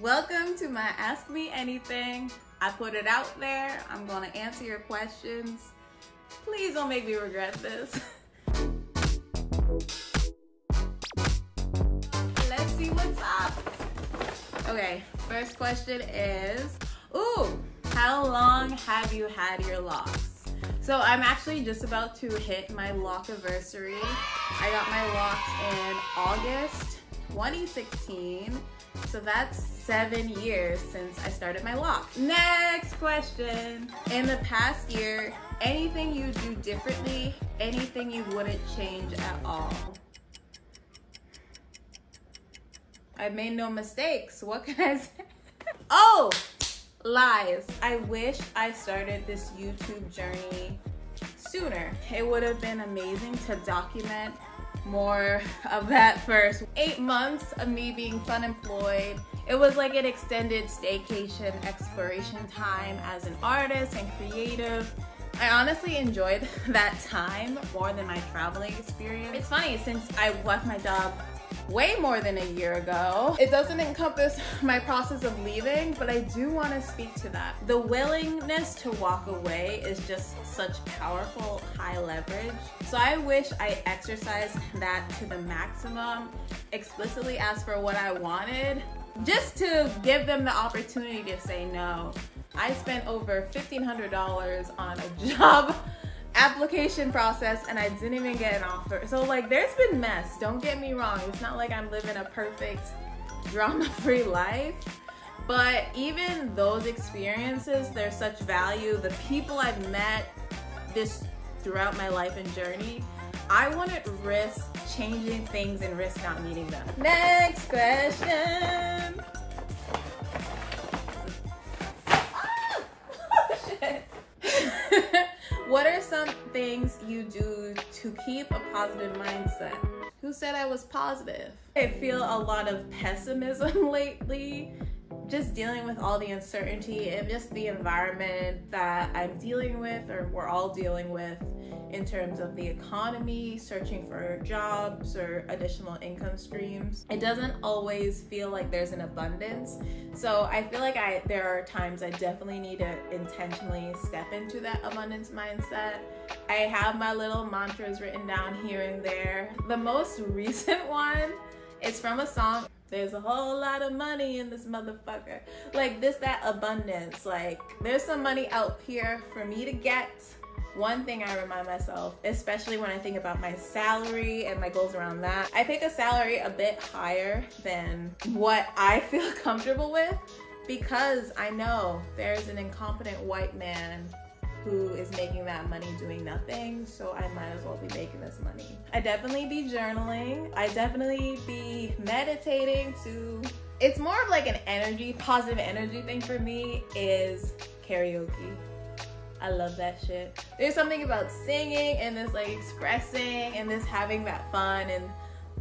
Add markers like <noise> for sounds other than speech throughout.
Welcome to my Ask Me Anything. I put it out there. I'm gonna answer your questions. Please don't make me regret this. Let's see what's up. Okay, first question is, ooh, how long have you had your locs? So I'm actually just about to hit my loc anniversary. I got my locs in August 2016. So that's seven years since I started my lock. Next question. In the past year, anything you do differently, anything you wouldn't change at all? I've made no mistakes. What can I say? <laughs> oh, lies. I wish I started this YouTube journey sooner. It would have been amazing to document more of that first eight months of me being fun employed. It was like an extended staycation exploration time as an artist and creative. I honestly enjoyed <laughs> that time more than my traveling experience. It's funny, since I left my job way more than a year ago. It doesn't encompass my process of leaving, but I do want to speak to that. The willingness to walk away is just such powerful high leverage. So I wish I exercised that to the maximum, explicitly asked for what I wanted, just to give them the opportunity to say no. I spent over $1,500 on a <laughs> job application process and I didn't even get an offer. So like there's been mess. Don't get me wrong. It's not like I'm living a perfect drama-free <laughs> life. But even those experiences, there's such value. The people I've met this throughout my life and journey, I wouldn't risk changing things and risk not meeting them. Next question. Things you do to keep a positive mindset? Who said I was positive? I feel a lot of pessimism <laughs> lately just dealing with all the uncertainty and just the environment that I'm dealing with or we're all dealing with in terms of the economy, searching for jobs or additional income streams. It doesn't always feel like there's an abundance. So I feel like I there are times I definitely need to intentionally step into that abundance mindset. I have my little mantras written down here and there. The most <laughs> recent one is from a song there's a whole lot of money in this motherfucker. Like this, that abundance. Like there's some money out here for me to get. One thing I remind myself, especially when I think about my salary and my goals around that, I pick a salary a bit higher than what I feel <laughs> comfortable with because I know there's an incompetent white man who is making that money doing nothing, so I might as well be making this money. I definitely be journaling. I definitely be meditating to it's more of like an energy, positive energy thing for me is karaoke. I love that shit. There's something about singing and this like expressing and this having that fun and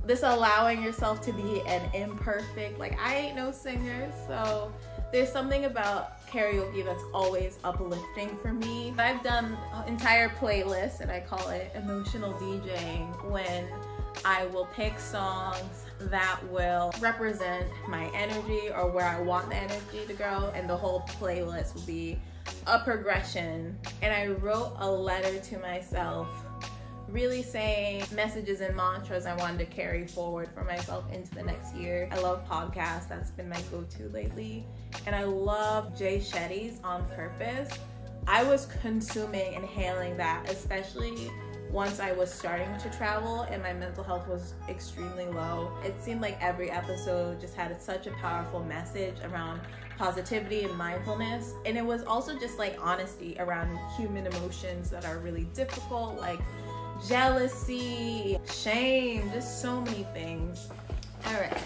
this allowing yourself to be an imperfect like I ain't no singer, so there's something about karaoke that's always uplifting for me. I've done entire playlists and I call it emotional DJing when I will pick songs that will represent my energy or where I want the energy to go and the whole playlist will be a progression. And I wrote a letter to myself really saying messages and mantras I wanted to carry forward for myself into the next year. I love podcasts, that's been my go to lately. And I love Jay Shetty's On Purpose. I was consuming and hailing that, especially once I was starting to travel and my mental health was extremely low. It seemed like every episode just had such a powerful message around positivity and mindfulness. And it was also just like honesty around human emotions that are really difficult, like jealousy, shame, just so many things. All right.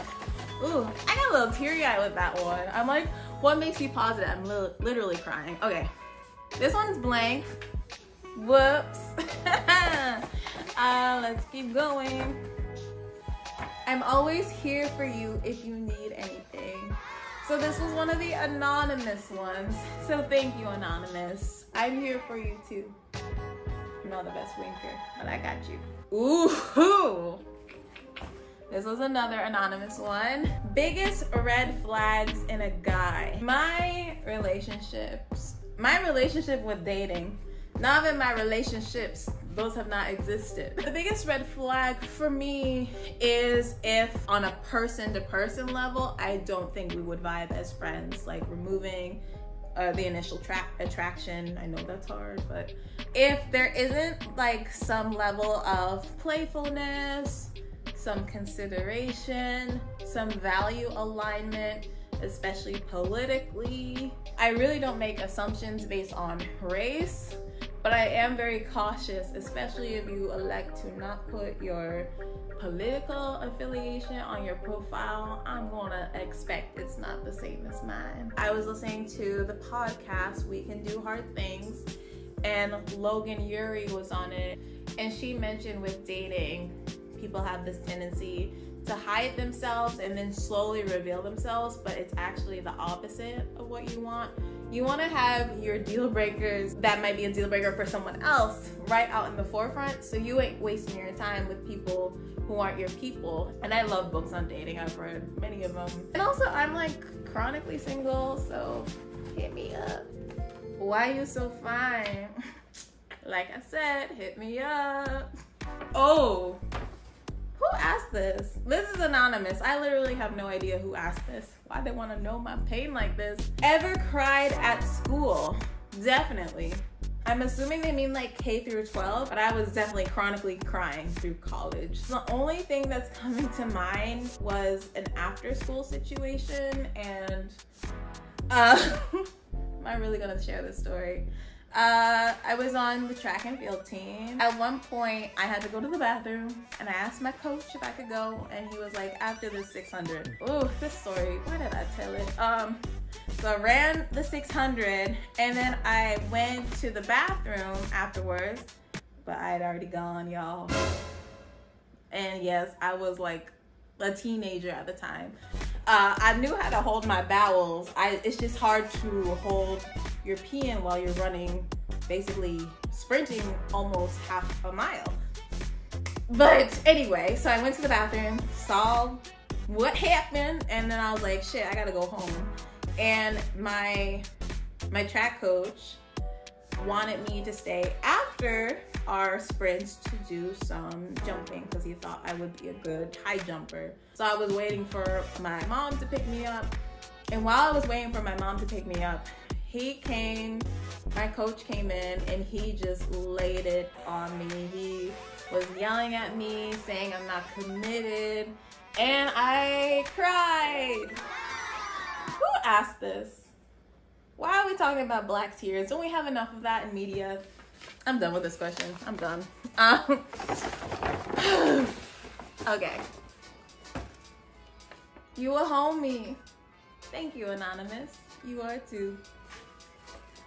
Ooh, I got a little teary eyed with that one. I'm like, what makes you positive? I'm li literally crying. Okay. This one's blank. Whoops. <laughs> uh, let's keep going. I'm always here for you if you need anything. So this was one of the anonymous ones. <laughs> So thank you, anonymous. I'm here for you too. Not the best winker, but I got you. Ooh, this was another anonymous one. biggest red flags in a guy. My relationships, my relationship with dating, not even my relationships, those have not existed. The biggest red flag for me is if on a person to person level, I don't think we would vibe as friends, like removing uh, the initial tra- attraction. I know that's hard, but if there isn't like some level of playfulness, some consideration, some value alignment, especially politically, I really don't make assumptions based on race. But I am very cautious, especially if you elect to not put your political affiliation on your profile, I'm gonna expect it's not the same as mine. I was listening to the podcast We Can Do Hard Things, and Logan Ury was on it, and she mentioned with dating, people have this tendency to hide themselves and then slowly reveal themselves, but it's actually the opposite of what you want. You want to have your deal breakers that might be a deal breaker for someone else right out in the forefront so you ain't wasting your time with people who aren't your people. And I love books on dating, I've read many of them. And also, I'm like chronically single, so hit me up. Why you so fine? <laughs> like I said, hit me up. Oh, this? This is anonymous. I literally have no idea who asked this. Why they want to know my pain like this? Ever cried at school? Definitely. I'm assuming they mean like K through 12, but I was definitely chronically crying through college. The only thing that's coming to mind was an after school situation, and uh, <laughs> am I really gonna share this story? Uh, I was on the track and field team. At one point, I had to go to the bathroom, and I asked my coach if I could go, and he was like, "After the 600." Oh, this story. Why did I tell it? Um, so I ran the 600, and then I went to the bathroom afterwards, but I had already gone, y'all. And yes, I was like a teenager at the time. Uh, I knew how to hold my bowels. I, it's just hard to hold your peeing while you're running, basically sprinting almost half a mile. But anyway, so I went to the bathroom, saw what happened, and then I was like, shit, I gotta go home. And my my track coach wanted me to stay after our sprints to do some jumping because he thought I would be a good high jumper. So I was waiting for my mom to pick me up. And while I was waiting for my mom to pick me up, he came, my coach came in and he just laid it on me. He was yelling at me, saying I'm not committed, and I cried. Who asked this? Why are we talking about black tears? Don't we have enough of that in media? I'm done with this question. I'm done. Um, <sighs> okay. You a homie. Thank you, Anonymous. You are too.